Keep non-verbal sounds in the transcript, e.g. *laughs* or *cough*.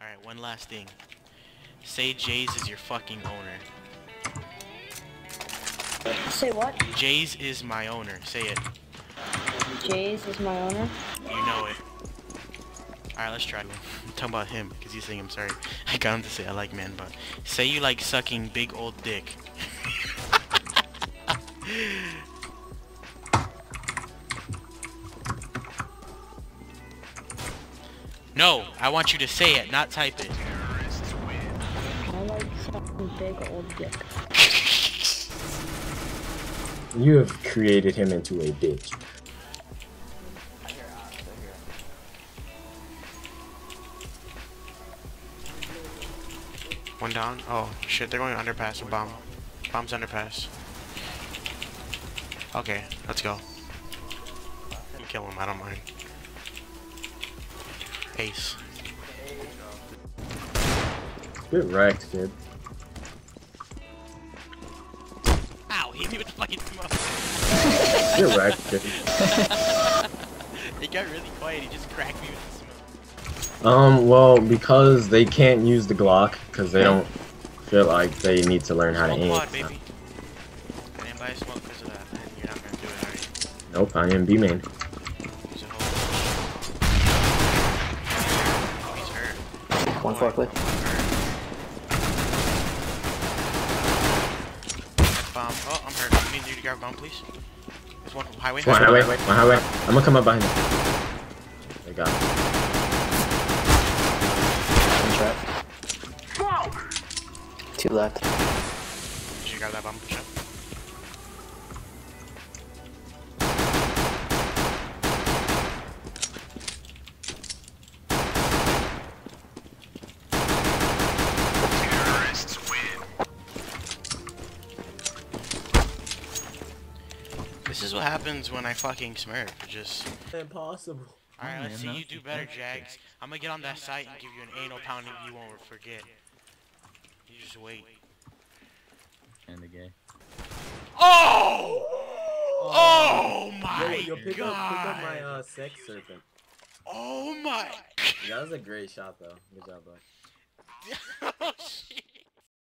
Alright, one last thing. Say Jays is your fucking owner. Say what? Jays is my owner. Say it. Jays is my owner. You know it. Alright, let's try. *laughs* I'm talking about him, because he's saying I'm sorry. *laughs* I got him to say I like man but say you like sucking big old dick. *laughs* no, I want you to say it, not type it. I like sucking big old dick. You have created him into a bitch. One down. Oh shit, they're going underpass. A bomb. Bomb's underpass. Okay, let's go. Kill him. I don't mind. Ace. Get wrecked, kid. Ow! Hit me with the fucking smoke. Get wrecked, kid. *laughs* It got really quiet. He just cracked me with the smoke. Um, well, because they can't use the Glock, because they don't feel like they need to learn how to aim. quad, baby. I didn't buy a smoke because of that. And you're not gonna do it, are you? Nope, I am B main. Use a whole. He's hurt. One Boy, forklift. Bomb. Oh, I'm hurt. I need you to grab a bomb, please. There's one highway. One highway, one highway. I'm gonna come up behind you. They got it. One trap. Two left. Did you grab that bomb? Push up. This is what happens when I fucking smurf. Just. Impossible. Alright, Oh, let's see you do better, Jags. I'm gonna get on that site and give you an anal pounding you won't forget. You just wait. And the gay. Oh! Oh my yo, pick god! Up, pick up my uh, sex serpent. Oh my! That was a great shot, though. Good job, bro. *laughs* oh